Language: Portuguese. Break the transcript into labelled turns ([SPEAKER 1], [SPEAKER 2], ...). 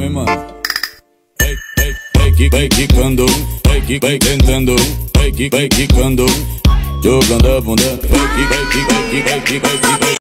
[SPEAKER 1] mesmo, hein, mano? Vai, vai, vai, que, vai quicando, vai, que, vai tentando, vai, que, vai quicando, jogando a bunda, vai, que, vai, que, vai, que, vai, que, vai, que, vai.